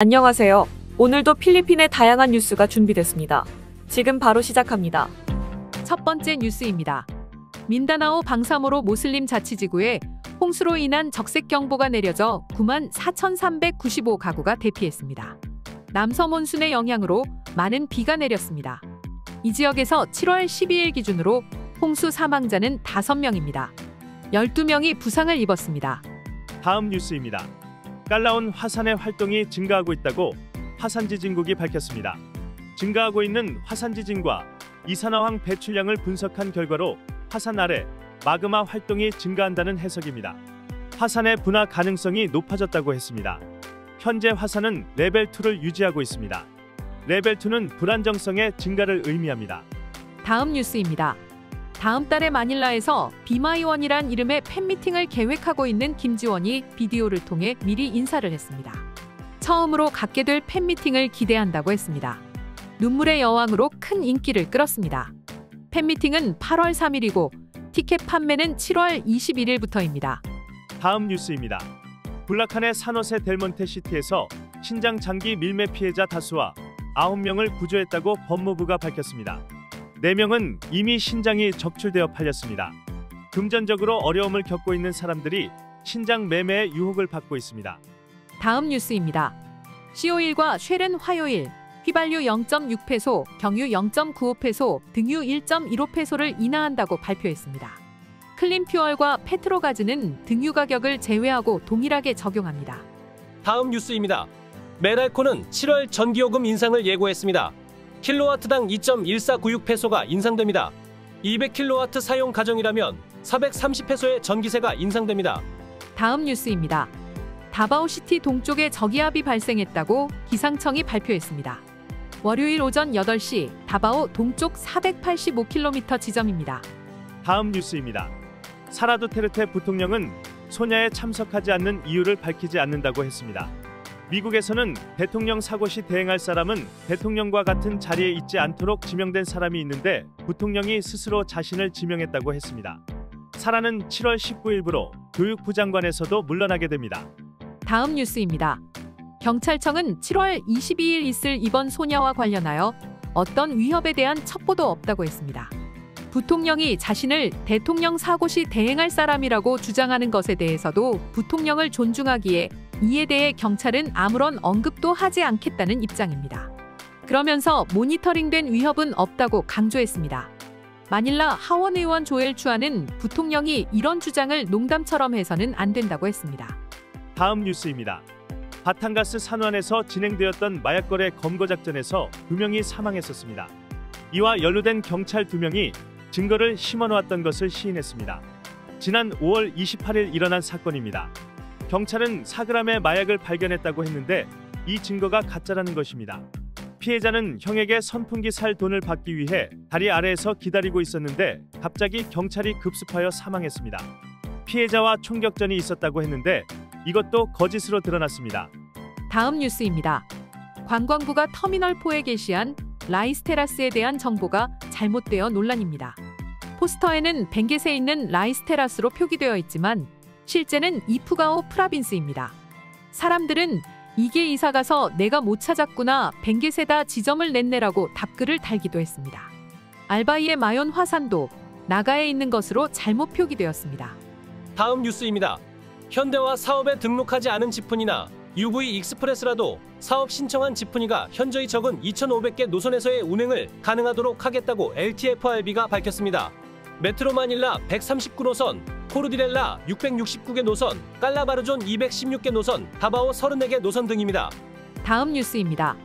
안녕하세요. 오늘도 필리핀의 다양한 뉴스가 준비됐습니다. 지금 바로 시작합니다. 첫 번째 뉴스입니다. 민다나오 방사모로 모슬림 자치지구에 홍수로 인한 적색 경보가 내려져 9만 4,395 가구가 대피했습니다. 남서 몬순의 영향으로 많은 비가 내렸습니다. 이 지역에서 7월 12일 기준으로 홍수 사망자는 5명입니다. 12명이 부상을 입었습니다. 다음 뉴스입니다. 깔라온 화산의 활동이 증가하고 있다고 화산지진국이 밝혔습니다. 증가하고 있는 화산지진과 이산화황 배출량을 분석한 결과로 화산 아래 마그마 활동이 증가한다는 해석입니다. 화산의 분화 가능성이 높아졌다고 했습니다. 현재 화산은 레벨 2를 유지하고 있습니다. 레벨 2는 불안정성의 증가를 의미합니다. 다음 뉴스입니다. 다음 달에 마닐라에서 비마이원이란 이름의 팬미팅을 계획하고 있는 김지원이 비디오를 통해 미리 인사를 했습니다. 처음으로 갖게 될 팬미팅을 기대한다고 했습니다. 눈물의 여왕으로 큰 인기를 끌었습니다. 팬미팅은 8월 3일이고 티켓 판매는 7월 21일부터입니다. 다음 뉴스입니다. 블라칸의 산호세 델몬테 시티에서 신장 장기 밀매 피해자 다수와 9명을 구조했다고 법무부가 밝혔습니다. 4명은 이미 신장이 적출되어 팔렸습니다. 금전적으로 어려움을 겪고 있는 사람들이 신장 매매의 유혹을 받고 있습니다. 다음 뉴스입니다. CO1과 쉐른 화요일 휘발유 0.6페소, 경유 0.95페소, 등유 1.15페소를 인하한다고 발표했습니다. 클린퓨얼과 페트로가즈는 등유 가격을 제외하고 동일하게 적용합니다. 다음 뉴스입니다. 메랄코는 7월 전기요금 인상을 예고했습니다. 킬로와트당 2.1496페소가 인상됩니다. 200킬로와트 사용 가정이라면 430페소의 전기세가 인상됩니다. 다음 뉴스입니다. 다바오시티 동쪽에 저기압이 발생했다고 기상청이 발표했습니다. 월요일 오전 8시 다바오 동쪽 485km 지점입니다. 다음 뉴스입니다. 사라도 테르테 부통령은 소냐에 참석하지 않는 이유를 밝히지 않는다고 했습니다. 미국에서는 대통령 사고 시 대행할 사람은 대통령과 같은 자리에 있지 않도록 지명된 사람이 있는데 부통령이 스스로 자신을 지명했다고 했습니다. 사라는 7월 19일부로 교육부 장관에서도 물러나게 됩니다. 다음 뉴스입니다. 경찰청은 7월 22일 있을 이번 소냐와 관련하여 어떤 위협에 대한 첩보도 없다고 했습니다. 부통령이 자신을 대통령 사고 시 대행할 사람이라고 주장하는 것에 대해서도 부통령을 존중하기에 이에 대해 경찰은 아무런 언급도 하지 않겠다는 입장입니다. 그러면서 모니터링된 위협은 없다고 강조했습니다. 마닐라 하원 의원 조엘 추아는 부통령이 이런 주장을 농담처럼 해서는 안 된다고 했습니다. 다음 뉴스입니다. 바탄가스 산원에서 진행되었던 마약 거래 검거 작전에서 두 명이 사망했었습니다. 이와 연루된 경찰 두 명이 증거를 심어놓았던 것을 시인했습니다. 지난 5월 28일 일어난 사건입니다. 경찰은 4g의 마약을 발견했다고 했는데 이 증거가 가짜라는 것입니다. 피해자는 형에게 선풍기 살 돈을 받기 위해 다리 아래에서 기다리고 있었는데 갑자기 경찰이 급습하여 사망했습니다. 피해자와 총격전이 있었다고 했는데 이것도 거짓으로 드러났습니다. 다음 뉴스입니다. 관광부가 터미널4에 게시한 rice terrace에 대한 정보가 잘못되어 논란입니다. 포스터에는 벵겟에 있는 rice terrace로 표기되어 있지만 실제는 이프가오 province입니다. 사람들은 이게 이사 가서 내가 못 찾았구나 벵겟에다 지점을 냈네라고 답글을 달기도 했습니다. 알바이의 마욘 화산도 나가에 있는 것으로 잘못 표기되었습니다. 다음 뉴스입니다. 현대화 사업에 등록하지 않은 지프니나 UV Express라도 사업 신청한 지프니가 현저히 적은 2,500개 노선에서의 운행을 가능하도록 하겠다고 LTFRB가 밝혔습니다. 메트로 마닐라 139노선, 코르디렐라 669개 노선, 깔라바르존 216개 노선, 다바오 34개 노선 등입니다. 다음 뉴스입니다.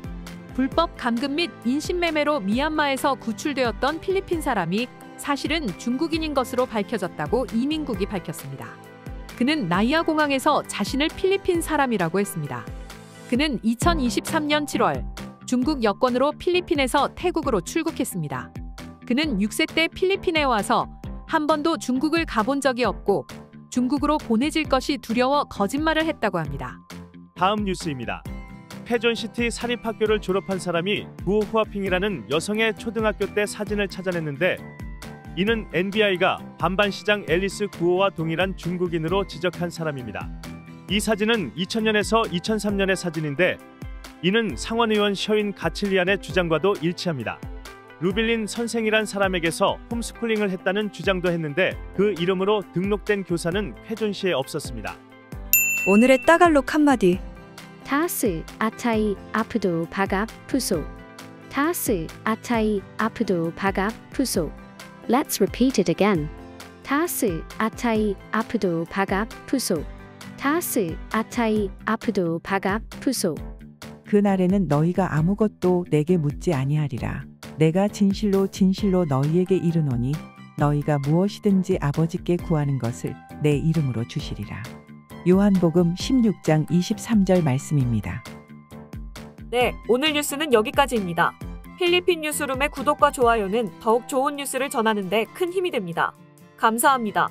불법 감금 및 인신매매로 미얀마에서 구출되었던 필리핀 사람이 사실은 중국인인 것으로 밝혀졌다고 이민국이 밝혔습니다. 그는 나이아 공항에서 자신을 필리핀 사람이라고 했습니다. 그는 2023년 7월 중국 여권으로 필리핀에서 태국으로 출국했습니다. 그는 6세 때 필리핀에 와서 한 번도 중국을 가본 적이 없고 중국으로 보내질 것이 두려워 거짓말을 했다고 합니다. 다음 뉴스입니다. 패존시티 사립학교를 졸업한 사람이 구호 후아핑이라는 여성의 초등학교 때 사진을 찾아냈는데 이는 NBI가 반반 시장 앨리스 구호와 동일한 중국인으로 지적한 사람입니다. 이 사진은 2000년에서 2003년의 사진인데 이는 상원 의원 셔인 가칠리안의 주장과도 일치합니다. 루빌린 선생이란 사람에게서 홈스쿨링을 했다는 주장도 했는데 그 이름으로 등록된 교사는 쾌준시에 없었습니다. 오늘의 따갈록 한마디. 타스 아타이 아프도 바갑 푸소 타스 아타이 아프도 바갑 푸소 Let's repeat it again. 타스 아타이 아프도 바갑 푸소 타스 아타이 아프도 바갑 푸소 그날에는 너희가 아무것도 내게 묻지 아니하리라. 내가 진실로 진실로 너희에게 이르노니 너희가 무엇이든지 아버지께 구하는 것을 내 이름으로 주시리라. 요한복음 16장 23절 말씀입니다. 네, 오늘 뉴스는 여기까지입니다. 필리핀 뉴스룸의 구독과 좋아요는 더욱 좋은 뉴스를 전하는데 큰 힘이 됩니다. 감사합니다.